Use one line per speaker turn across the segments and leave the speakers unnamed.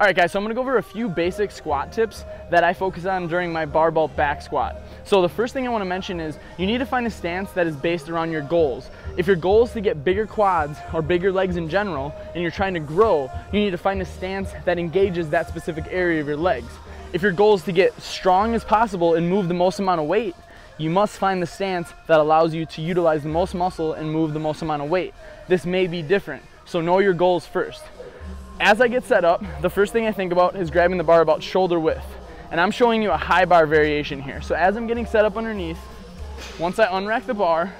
All right guys, so I'm gonna go over a few basic squat tips that I focus on during my barbell back squat. So the first thing I wanna mention is you need to find a stance that is based around your goals. If your goal is to get bigger quads or bigger legs in general, and you're trying to grow, you need to find a stance that engages that specific area of your legs. If your goal is to get strong as possible and move the most amount of weight, you must find the stance that allows you to utilize the most muscle and move the most amount of weight. This may be different, so know your goals first. As I get set up, the first thing I think about is grabbing the bar about shoulder width. And I'm showing you a high bar variation here. So as I'm getting set up underneath, once I unrack the bar,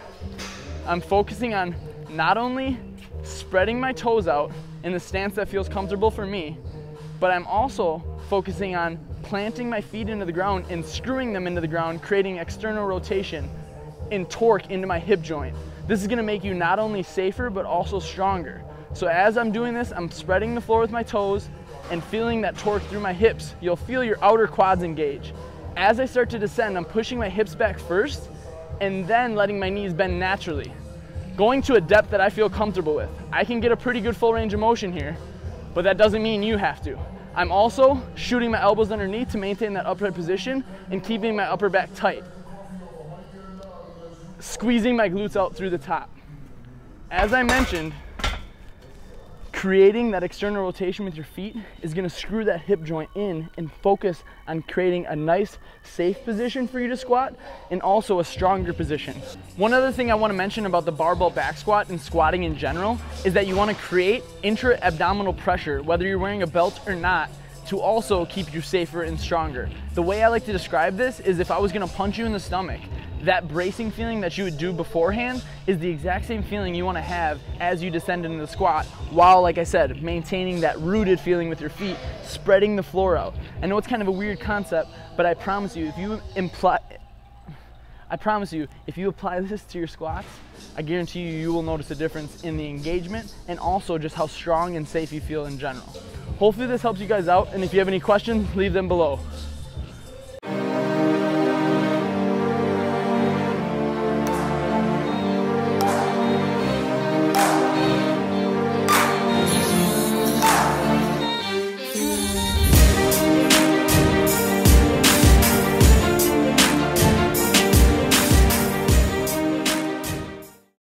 I'm focusing on not only spreading my toes out in the stance that feels comfortable for me, but I'm also focusing on planting my feet into the ground and screwing them into the ground, creating external rotation and torque into my hip joint. This is gonna make you not only safer, but also stronger. So as I'm doing this, I'm spreading the floor with my toes and feeling that torque through my hips. You'll feel your outer quads engage. As I start to descend, I'm pushing my hips back first and then letting my knees bend naturally. Going to a depth that I feel comfortable with. I can get a pretty good full range of motion here, but that doesn't mean you have to. I'm also shooting my elbows underneath to maintain that upright position and keeping my upper back tight. Squeezing my glutes out through the top. As I mentioned, creating that external rotation with your feet is gonna screw that hip joint in and focus on creating a nice, safe position for you to squat and also a stronger position. One other thing I wanna mention about the barbell back squat and squatting in general is that you wanna create intra-abdominal pressure, whether you're wearing a belt or not, to also keep you safer and stronger. The way I like to describe this is if I was gonna punch you in the stomach, that bracing feeling that you would do beforehand is the exact same feeling you wanna have as you descend into the squat, while, like I said, maintaining that rooted feeling with your feet, spreading the floor out. I know it's kind of a weird concept, but I promise you, if you imply, I promise you, if you apply this to your squats, I guarantee you, you will notice a difference in the engagement and also just how strong and safe you feel in general. Hopefully this helps you guys out, and if you have any questions, leave them below.